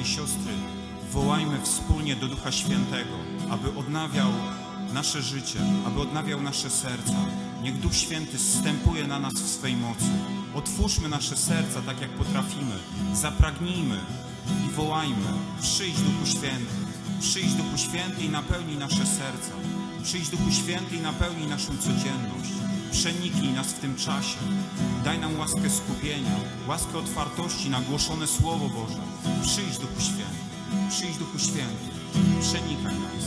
i siostry, wołajmy wspólnie do Ducha Świętego, aby odnawiał nasze życie, aby odnawiał nasze serca. Niech Duch Święty zstępuje na nas w swej mocy. Otwórzmy nasze serca tak, jak potrafimy. Zapragnijmy i wołajmy. Przyjdź Duchu Święty. Przyjdź Duchu Święty i napełnij nasze serca. Przyjdź Duchu Święty i napełnij naszą codzienność. Przeniknij nas w tym czasie. Daj nam łaskę skupienia, łaskę otwartości na głoszone Słowo Boże. Przyjdź Duchu Święty. Przyjdź Duchu Święty. Przenikaj nas.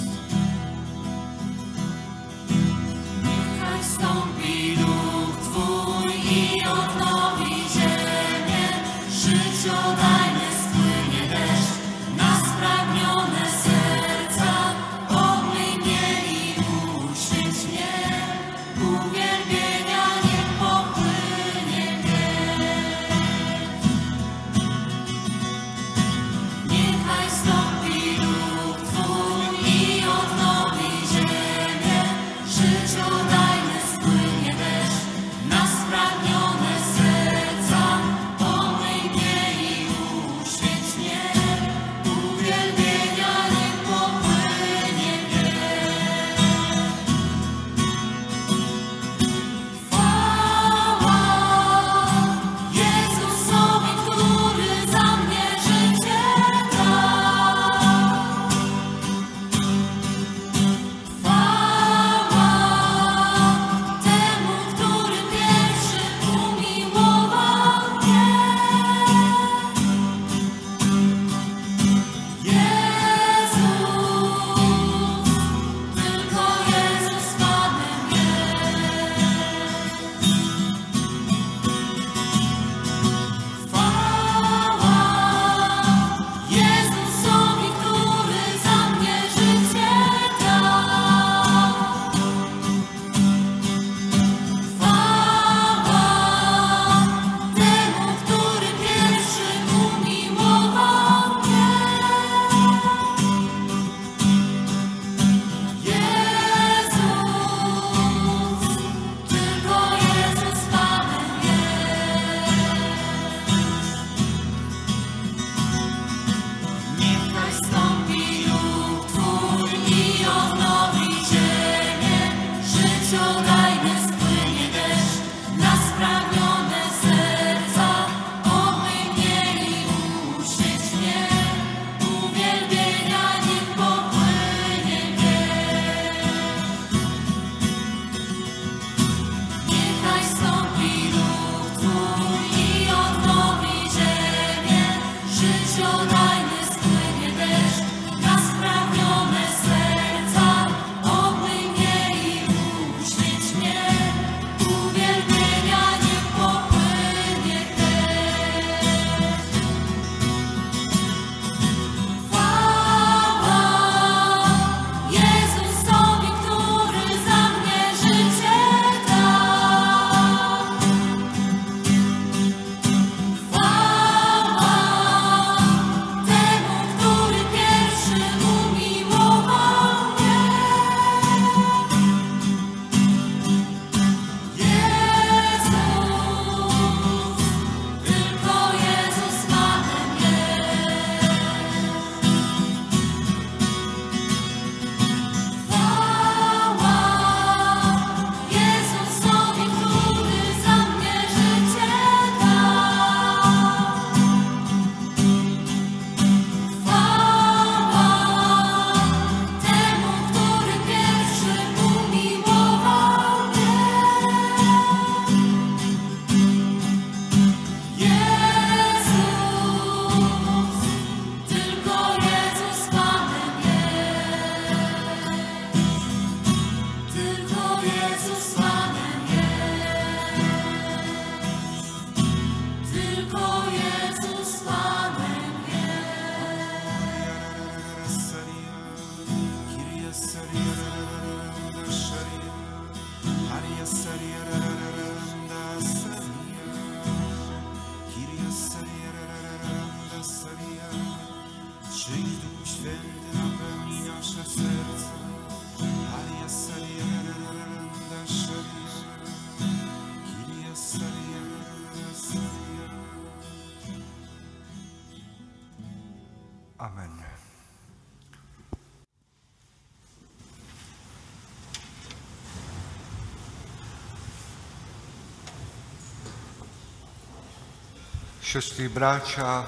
Siostry i bracia,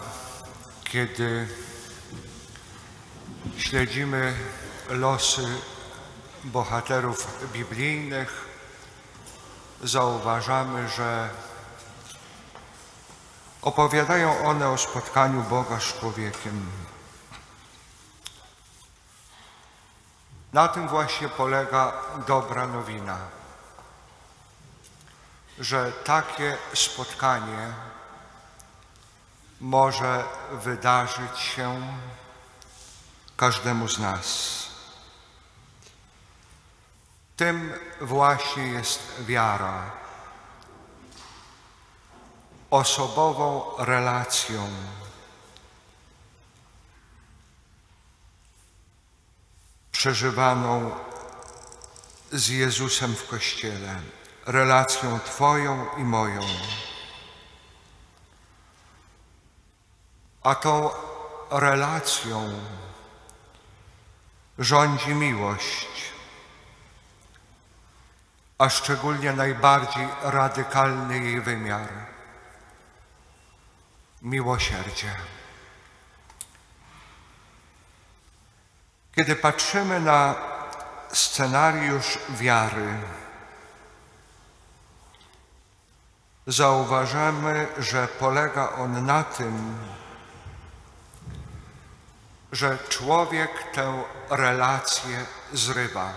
kiedy śledzimy losy bohaterów biblijnych, zauważamy, że opowiadają one o spotkaniu Boga z człowiekiem. Na tym właśnie polega dobra nowina, że takie spotkanie może wydarzyć się każdemu z nas. Tym właśnie jest wiara, osobową relacją. Przeżywaną z Jezusem w Kościele, relacją Twoją i moją. A tą relacją rządzi miłość, a szczególnie najbardziej radykalny jej wymiar miłosierdzie. Kiedy patrzymy na scenariusz wiary, zauważamy, że polega on na tym, że człowiek tę relację zrywa,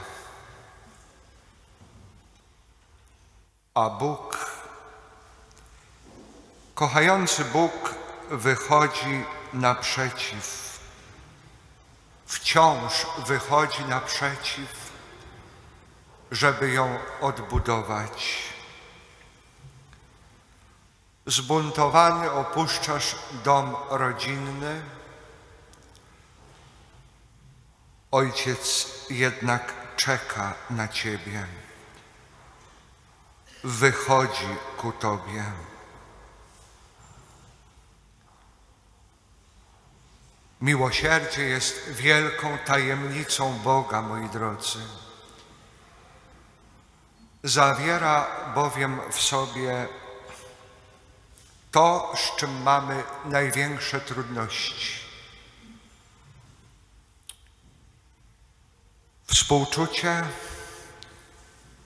a Bóg, kochający Bóg, wychodzi naprzeciw, wciąż wychodzi naprzeciw, żeby ją odbudować. Zbuntowany opuszczasz dom rodzinny, Ojciec jednak czeka na Ciebie, wychodzi ku Tobie. Miłosierdzie jest wielką tajemnicą Boga, moi drodzy. Zawiera bowiem w sobie to, z czym mamy największe trudności. Współczucie,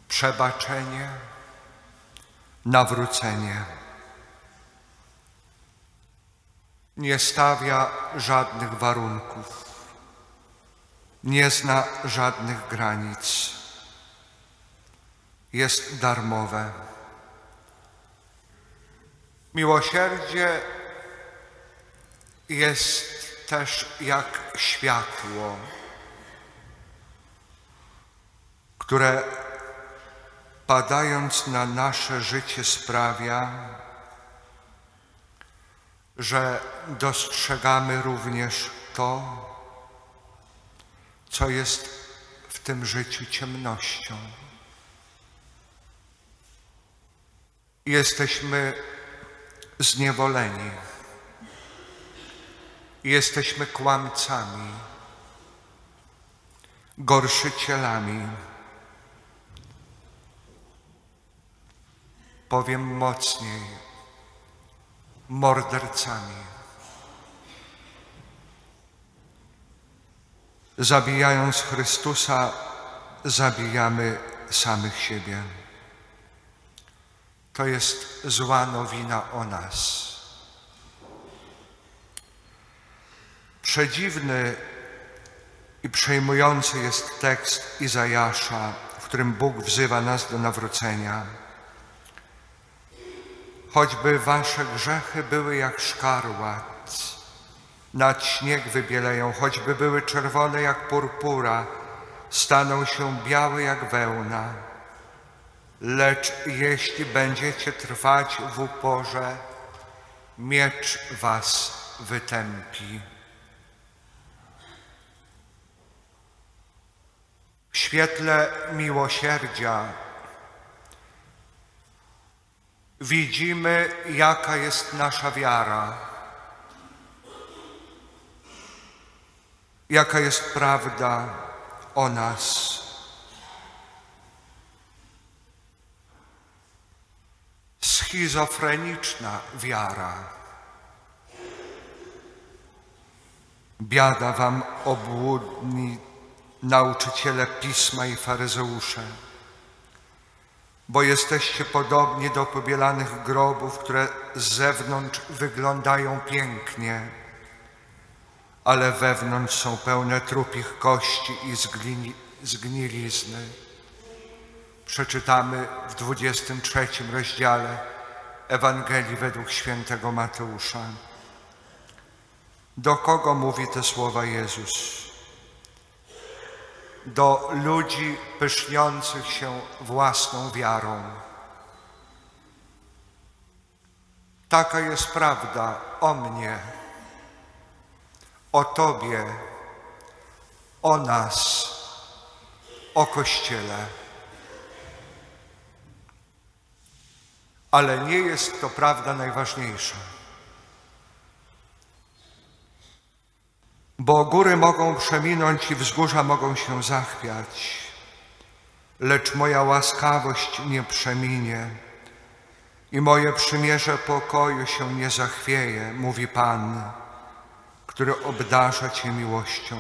przebaczenie, nawrócenie. Nie stawia żadnych warunków, nie zna żadnych granic. Jest darmowe. Miłosierdzie jest też jak światło które padając na nasze życie sprawia, że dostrzegamy również to, co jest w tym życiu ciemnością. Jesteśmy zniewoleni. Jesteśmy kłamcami, gorszycielami. Powiem mocniej, mordercami. Zabijając Chrystusa, zabijamy samych siebie. To jest zła nowina o nas. Przedziwny i przejmujący jest tekst Izajasza, w którym Bóg wzywa nas do nawrócenia. Choćby wasze grzechy były jak szkarłat, nad śnieg wybieleją, choćby były czerwone jak purpura, staną się białe jak wełna. Lecz jeśli będziecie trwać w uporze, miecz was wytępi. W świetle miłosierdzia widzimy, jaka jest nasza wiara. jaka jest prawda o nas. Schizofreniczna wiara. Biada wam obłudni nauczyciele pisma i faryzeusze, bo jesteście podobni do pobielanych grobów, które z zewnątrz wyglądają pięknie, ale wewnątrz są pełne trupich kości i zgnilizny. Przeczytamy w 23 rozdziale Ewangelii według świętego Mateusza. Do kogo mówi te słowa Jezus? Do ludzi pyszniących się własną wiarą. Taka jest prawda o mnie, o Tobie, o nas, o Kościele. Ale nie jest to prawda najważniejsza. Bo góry mogą przeminąć i wzgórza mogą się zachwiać, lecz moja łaskawość nie przeminie i moje przymierze pokoju się nie zachwieje, mówi Pan, który obdarza Cię miłością.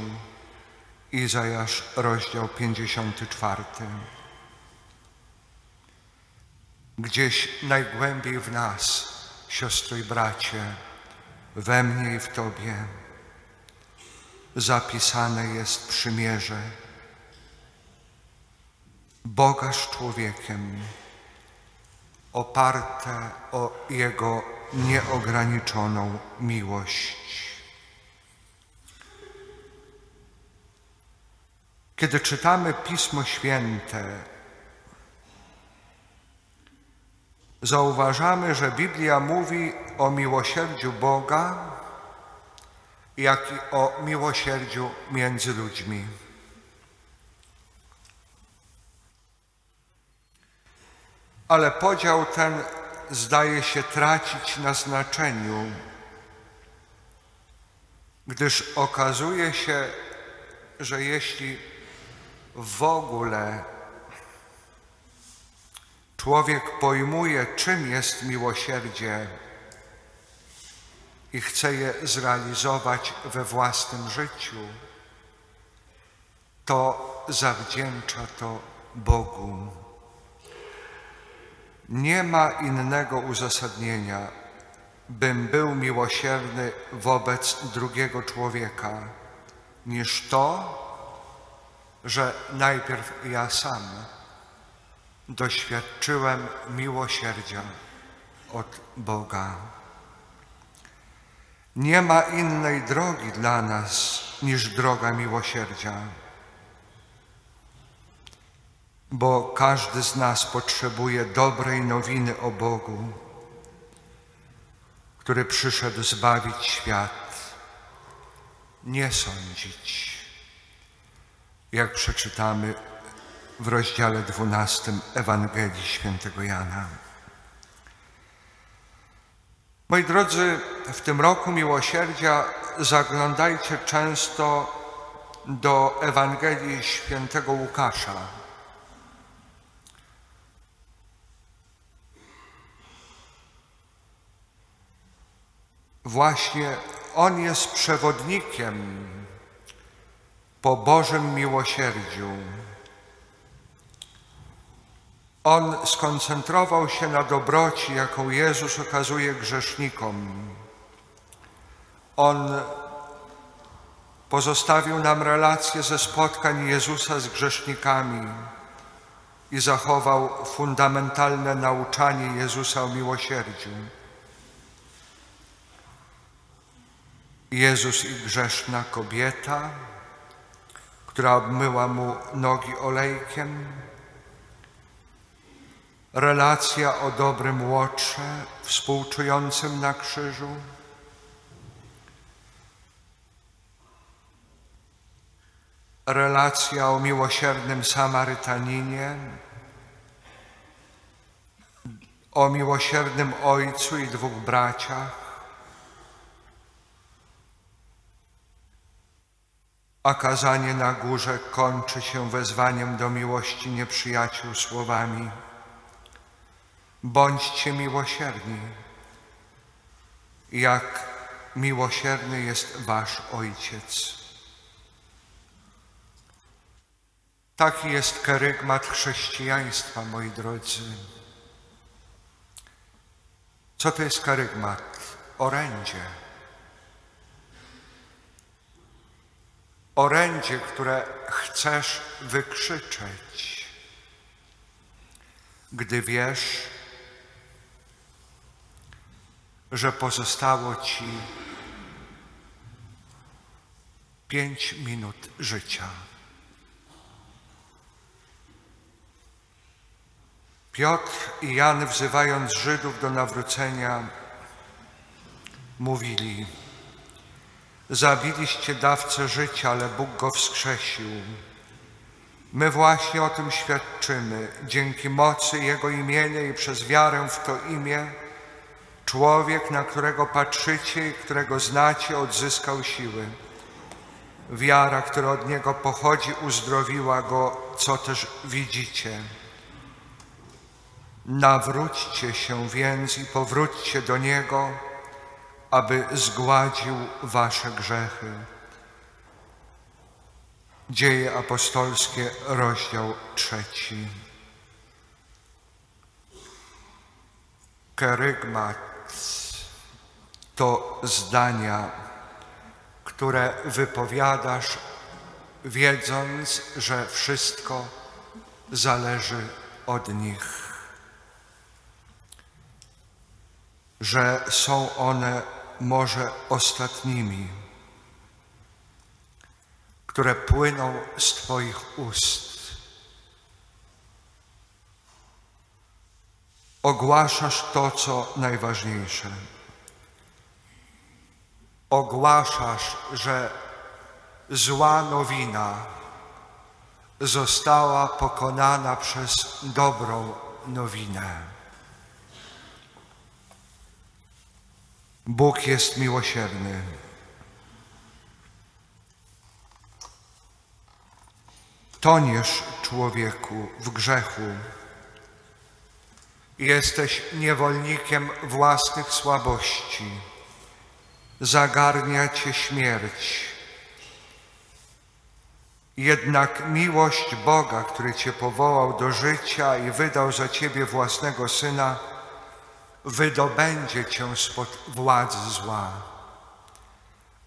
Izajasz, rozdział 54. Gdzieś najgłębiej w nas, siostro i bracie, we mnie i w Tobie, zapisane jest przymierze Boga z człowiekiem, oparte o Jego nieograniczoną miłość. Kiedy czytamy Pismo Święte, zauważamy, że Biblia mówi o miłosierdziu Boga, jak i o miłosierdziu między ludźmi. Ale podział ten zdaje się tracić na znaczeniu, gdyż okazuje się, że jeśli w ogóle człowiek pojmuje, czym jest miłosierdzie i chce je zrealizować we własnym życiu, to zawdzięcza to Bogu. Nie ma innego uzasadnienia, bym był miłosierny wobec drugiego człowieka, niż to, że najpierw ja sam doświadczyłem miłosierdzia od Boga. Nie ma innej drogi dla nas niż droga miłosierdzia, bo każdy z nas potrzebuje dobrej nowiny o Bogu, który przyszedł zbawić świat, nie sądzić jak przeczytamy w rozdziale 12 Ewangelii Świętego Jana. Moi drodzy, w tym roku miłosierdzia zaglądajcie często do Ewangelii Świętego Łukasza. Właśnie on jest przewodnikiem po Bożym miłosierdziu. On skoncentrował się na dobroci, jaką Jezus okazuje grzesznikom. On pozostawił nam relacje ze spotkań Jezusa z grzesznikami i zachował fundamentalne nauczanie Jezusa o miłosierdziu. Jezus i grzeszna kobieta, która obmyła mu nogi olejkiem. Relacja o dobrym łotrze współczującym na krzyżu. Relacja o miłosiernym Samarytaninie, o miłosiernym ojcu i dwóch braciach, a kazanie na górze kończy się wezwaniem do miłości nieprzyjaciół słowami. Bądźcie miłosierni, jak miłosierny jest Wasz Ojciec. Taki jest kerygmat chrześcijaństwa, moi drodzy. Co to jest kerygmat? Orędzie. Orędzie, które chcesz wykrzyczeć, gdy wiesz, że pozostało ci pięć minut życia. Piotr i Jan, wzywając Żydów do nawrócenia, mówili: Zabiliście dawcę życia, ale Bóg go wskrzesił. My właśnie o tym świadczymy. Dzięki mocy Jego imienia i przez wiarę w to imię, człowiek, na którego patrzycie i którego znacie, odzyskał siły. Wiara, która od Niego pochodzi, uzdrowiła go, co też widzicie. Nawróćcie się więc i powróćcie do Niego, aby zgładził wasze grzechy. Dzieje apostolskie, rozdział trzeci. Kerygmat to zdania, które wypowiadasz, wiedząc, że wszystko zależy od nich. że są one może ostatnimi, które płyną z Twoich ust. Ogłaszasz to, co najważniejsze. Ogłaszasz, że zła nowina została pokonana przez dobrą nowinę. Bóg jest miłosierny. Toniesz, człowieku, w grzechu. Jesteś niewolnikiem własnych słabości. Zagarnia cię śmierć. Jednak miłość Boga, który cię powołał do życia i wydał za ciebie własnego syna, wydobędzie cię spod władzy zła.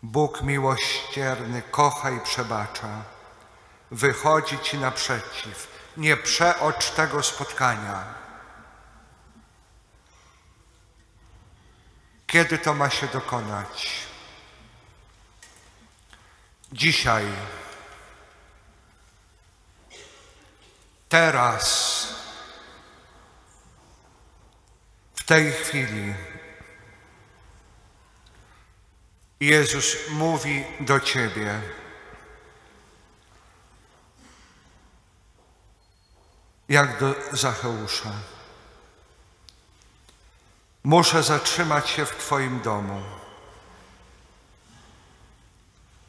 Bóg miłosierny kocha i przebacza, wychodzi ci naprzeciw, nie przeocz tego spotkania. Kiedy to ma się dokonać? Dzisiaj, teraz, W tej chwili Jezus mówi do Ciebie. Jak do Zacheusza. Muszę zatrzymać się w Twoim domu.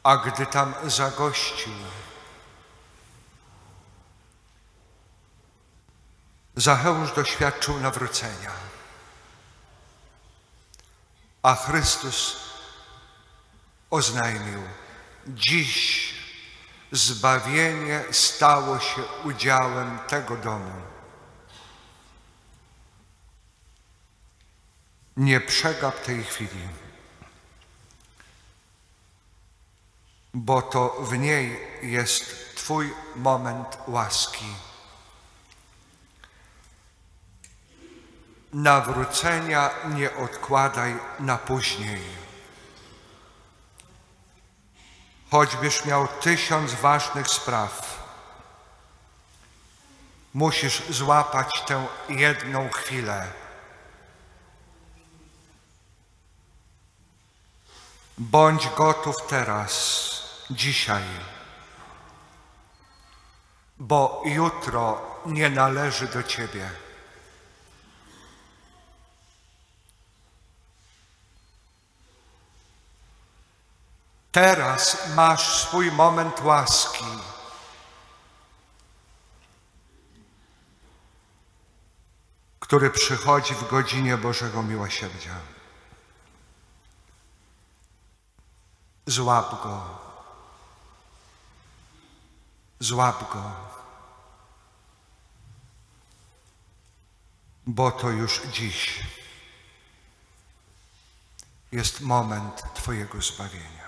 A gdy tam zagościł, Zacheusz doświadczył nawrócenia. A Chrystus oznajmił, dziś zbawienie stało się udziałem tego domu. Nie przegap tej chwili, bo to w niej jest Twój moment łaski. Nawrócenia nie odkładaj na później. Choćbyś miał tysiąc ważnych spraw, musisz złapać tę jedną chwilę. Bądź gotów teraz, dzisiaj, bo jutro nie należy do Ciebie. Teraz masz swój moment łaski. który przychodzi w godzinie Bożego Miłosierdzia. Złap go. Złap go. Bo to już dziś jest moment Twojego zbawienia.